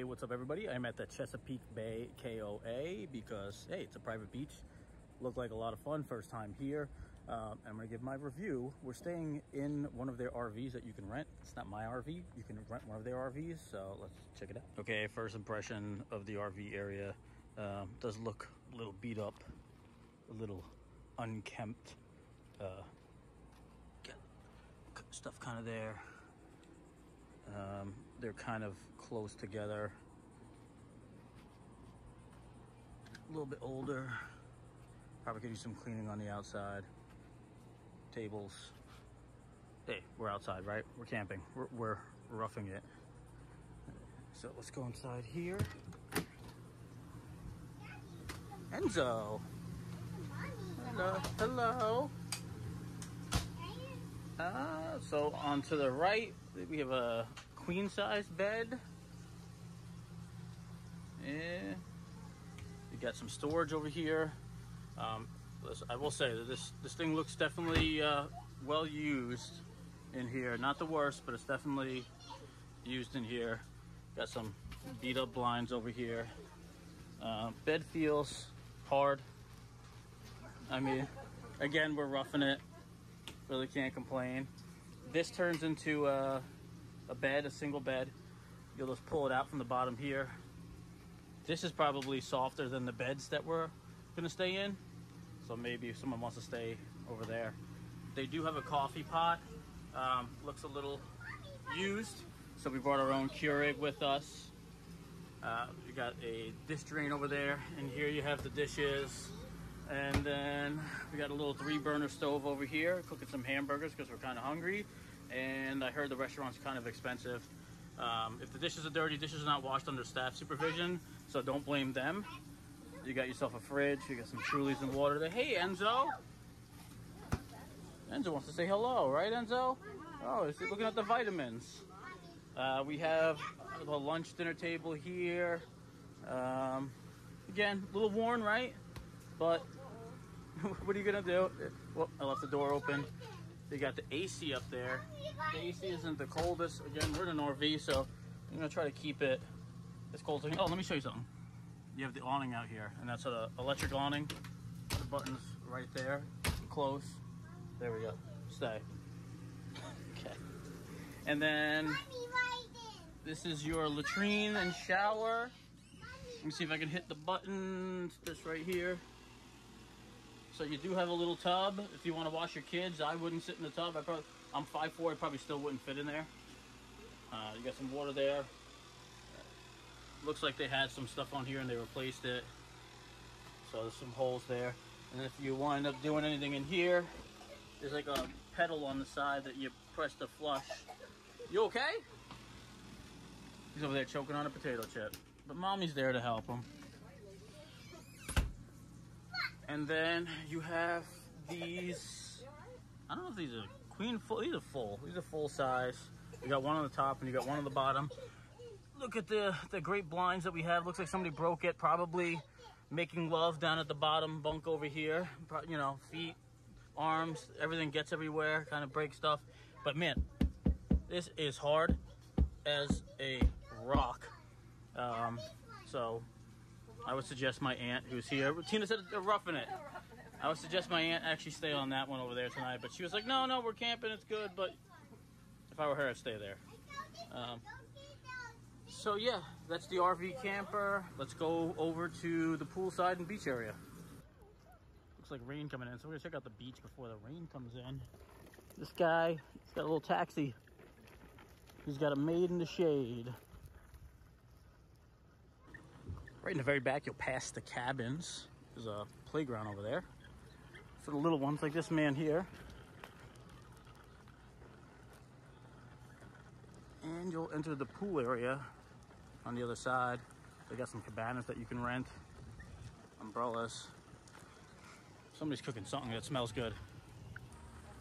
Hey, what's up everybody? I'm at the Chesapeake Bay KOA because, hey, it's a private beach. Looked like a lot of fun, first time here. Um, I'm gonna give my review. We're staying in one of their RVs that you can rent. It's not my RV, you can rent one of their RVs, so let's check it out. Okay, first impression of the RV area. Um, does look a little beat up, a little unkempt. Uh, stuff kind of there. Um, they're kind of close together. A little bit older. Probably could use some cleaning on the outside. Tables. Hey, we're outside, right? We're camping. We're, we're roughing it. So let's go inside here. Enzo. Hello. Hello. Uh, so on to the right, we have a queen size bed. Yeah. You got some storage over here. Um, I will say that this, this thing looks definitely uh, well used in here. Not the worst, but it's definitely used in here. Got some beat up blinds over here. Uh, bed feels hard. I mean, again, we're roughing it really can't complain. This turns into a, a bed, a single bed. You'll just pull it out from the bottom here. This is probably softer than the beds that we're gonna stay in. So maybe if someone wants to stay over there. They do have a coffee pot. Um, looks a little used. So we brought our own Keurig with us. Uh, we got a dish drain over there. And here you have the dishes. And then we got a little three burner stove over here, cooking some hamburgers because we're kind of hungry. And I heard the restaurant's kind of expensive. Um, if the dishes are dirty, dishes are not washed under staff supervision, so don't blame them. You got yourself a fridge, you got some Trulies and water there. Hey, Enzo! Enzo wants to say hello, right, Enzo? Oh, he's looking at the vitamins. Uh, we have the lunch dinner table here. Um, again, a little worn, right? But what are you gonna do? Well, I left the door open. They got the AC up there. The AC isn't the coldest. Again, we're in an RV, so I'm gonna try to keep it as cold as I can. Oh, let me show you something. You have the awning out here, and that's an electric awning. The button's right there. Close. There we go. Stay. okay. And then this is your latrine and shower. Let me see if I can hit the button. It's this right here. So you do have a little tub. If you want to wash your kids, I wouldn't sit in the tub. I probably, I'm 5'4", I probably still wouldn't fit in there. Uh, you got some water there. Looks like they had some stuff on here and they replaced it. So there's some holes there. And if you wind up doing anything in here, there's like a pedal on the side that you press to flush. You okay? He's over there choking on a potato chip. But mommy's there to help him. And then you have these, I don't know if these are queen full, these are full. These are full size. You got one on the top and you got one on the bottom. Look at the, the great blinds that we have. Looks like somebody broke it, probably making love down at the bottom bunk over here. You know, feet, arms, everything gets everywhere, kind of break stuff. But man, this is hard as a rock. Um, so I would suggest my aunt who's here. Tina said they're roughing it. I would suggest my aunt actually stay on that one over there tonight. But she was like, no, no, we're camping. It's good. But if I were her, I'd stay there. Um, so yeah, that's the RV camper. Let's go over to the poolside and beach area. Looks like rain coming in. So we're gonna check out the beach before the rain comes in. This guy, he's got a little taxi. He's got a made in the shade. Right in the very back, you'll pass the cabins. There's a playground over there for the little ones like this man here. And you'll enter the pool area on the other side. They got some cabanas that you can rent, umbrellas. Somebody's cooking something that smells good.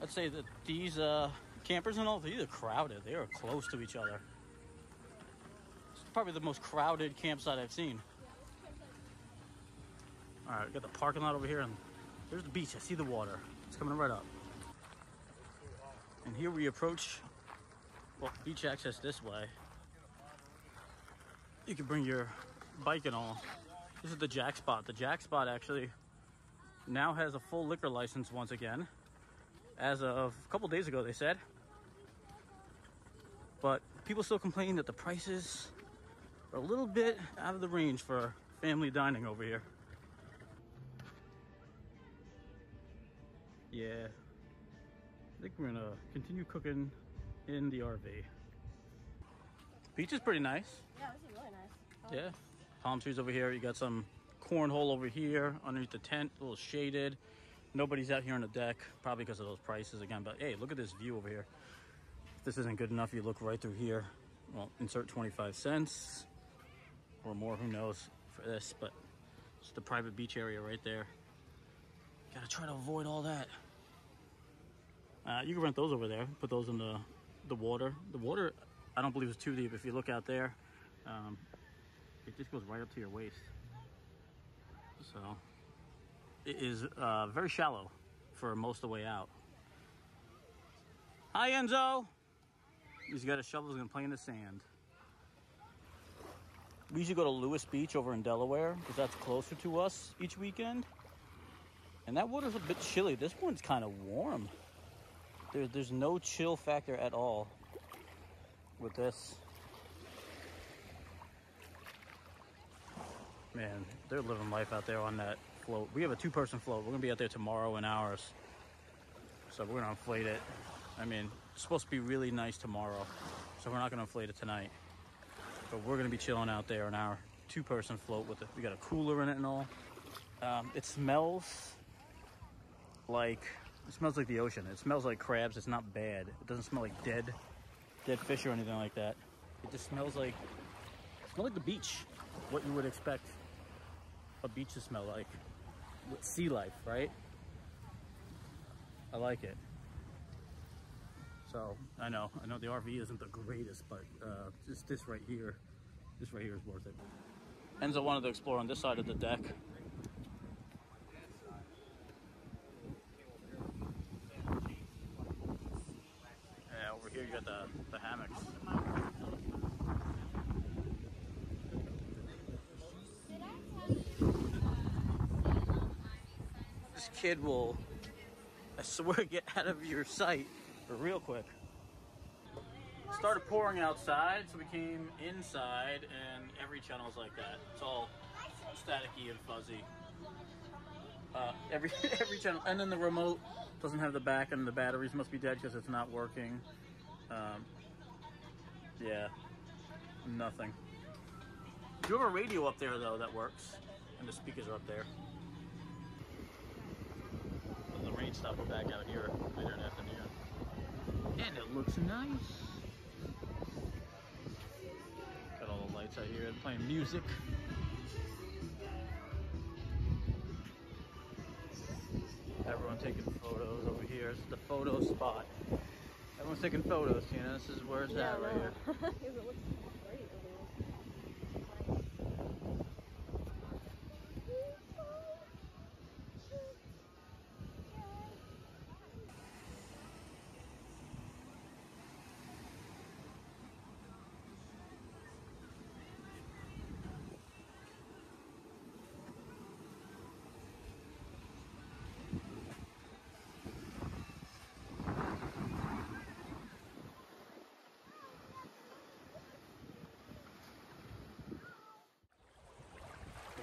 I'd say that these uh, campers and all, these are crowded. They are close to each other. It's probably the most crowded campsite I've seen. All right, we got the parking lot over here, and there's the beach. I see the water. It's coming right up. And here we approach, well, beach access this way. you can bring your bike and all. This is the Jack Spot. The Jack Spot actually now has a full liquor license once again. As of a couple days ago, they said. But people still complain that the prices are a little bit out of the range for family dining over here. Yeah, I think we're gonna continue cooking in the RV. Beach is pretty nice. Yeah, this is really nice. Oh. Yeah. Palm trees over here. You got some cornhole over here underneath the tent, a little shaded. Nobody's out here on the deck, probably because of those prices again. But hey, look at this view over here. If this isn't good enough, you look right through here. Well, insert 25 cents or more, who knows, for this. But it's the private beach area right there. Gotta try to avoid all that. Uh, you can rent those over there. Put those in the the water. The water, I don't believe is too deep. If you look out there, um, it just goes right up to your waist. So it is uh, very shallow for most of the way out. Hi, Enzo. He's got a shovel. He's gonna play in the sand. We usually go to Lewes Beach over in Delaware because that's closer to us each weekend. And that water's a bit chilly. This one's kind of warm. There, there's no chill factor at all with this. Man, they're living life out there on that float. We have a two-person float. We're gonna be out there tomorrow in ours. So we're gonna inflate it. I mean, it's supposed to be really nice tomorrow. So we're not gonna inflate it tonight. But we're gonna be chilling out there in our two-person float with it. We got a cooler in it and all. Um, it smells like it smells like the ocean. It smells like crabs. It's not bad. It doesn't smell like dead, dead fish or anything like that. It just smells like, smell like the beach. What you would expect a beach to smell like. With sea life, right? I like it. So I know, I know the RV isn't the greatest, but uh, just this right here, this right here is worth it. Enzo wanted to explore on this side of the deck. Yeah, over here you got the, the hammocks. This kid will, I swear, get out of your sight real quick. Started pouring outside, so we came inside, and every channel's like that. It's all staticky and fuzzy. Uh, every every channel, and then the remote doesn't have the back, and the batteries must be dead because it's not working. Um, yeah, nothing. Do you have a radio up there though that works, and the speakers are up there. The rain stopped back out here later in the afternoon, and it looks nice. Got all the lights out here, They're playing music. Everyone taking photos over here. It's the photo spot. Taking photos, Tina. This is where it's at right here.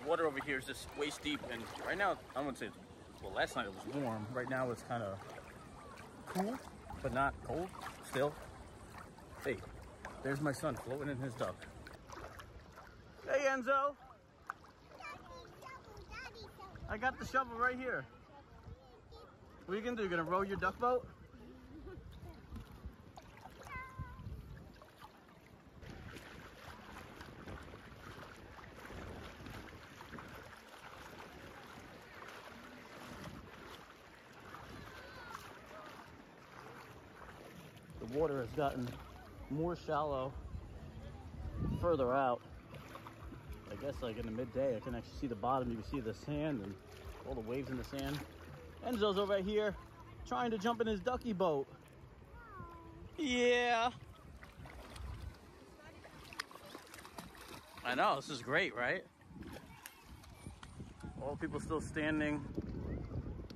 water over here is just waist deep, and right now, I wouldn't say, well, last night it was warm. Right now it's kind of cool, but not cold still. Hey, there's my son floating in his duck. Hey, Enzo. I got the shovel right here. What are you gonna do? You gonna row your duck boat? The water has gotten more shallow further out. I guess like in the midday, I can actually see the bottom. You can see the sand and all the waves in the sand. Enzo's over here trying to jump in his ducky boat. Yeah. I know, this is great, right? All people still standing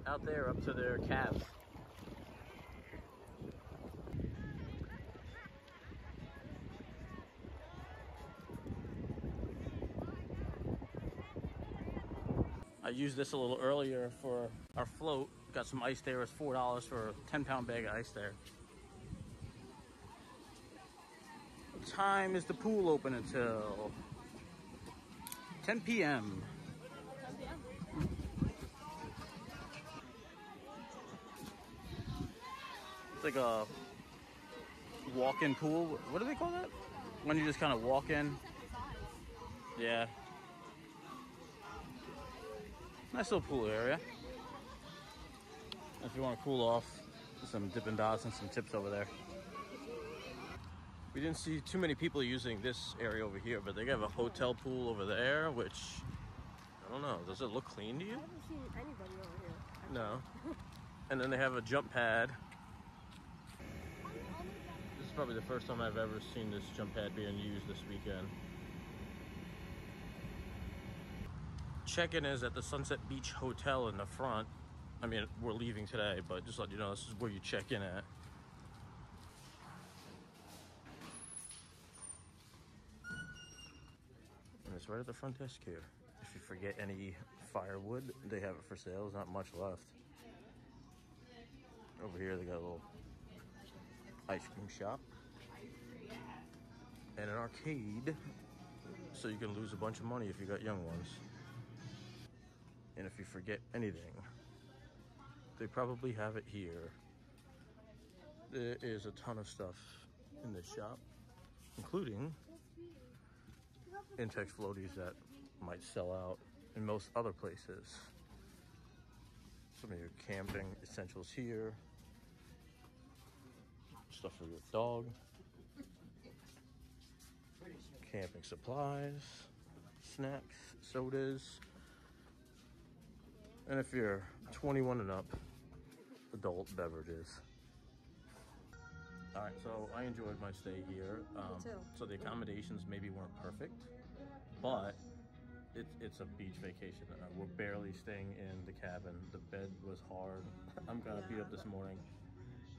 out there up to their calves. I used this a little earlier for our float. Got some ice there. It's four dollars for a ten pound bag of ice there. What time is the pool open until? 10 p.m. It's like a walk-in pool. What do they call that? When you just kind of walk in. Yeah. Nice little pool area. If you want to cool off, some Dippin' Dots and some tips over there. We didn't see too many people using this area over here, but they have a hotel pool over there, which I don't know. Does it look clean to I you? haven't seen anybody over here. No. And then they have a jump pad. This is probably the first time I've ever seen this jump pad being used this weekend. Check-in is at the Sunset Beach Hotel in the front. I mean, we're leaving today, but just let you know, this is where you check in at. And it's right at the front desk here. If you forget any firewood, they have it for sale. There's not much left. Over here, they got a little ice cream shop and an arcade, so you can lose a bunch of money if you got young ones. And if you forget anything, they probably have it here. There is a ton of stuff in this shop, including Intex floaties that might sell out in most other places. Some of your camping essentials here. Stuff for your dog. Camping supplies, snacks, sodas. And if you're 21 and up, adult beverages. All right, so I enjoyed my stay here. Um, too. So the accommodations maybe weren't perfect, but it, it's a beach vacation. Uh, we're barely staying in the cabin. The bed was hard. I'm gonna beat up this morning,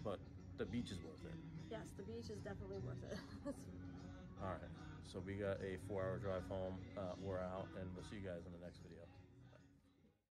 but the beach is worth it. Yes, the beach is definitely worth it. All right, so we got a four-hour drive home. Uh, we're out, and we'll see you guys in the next video.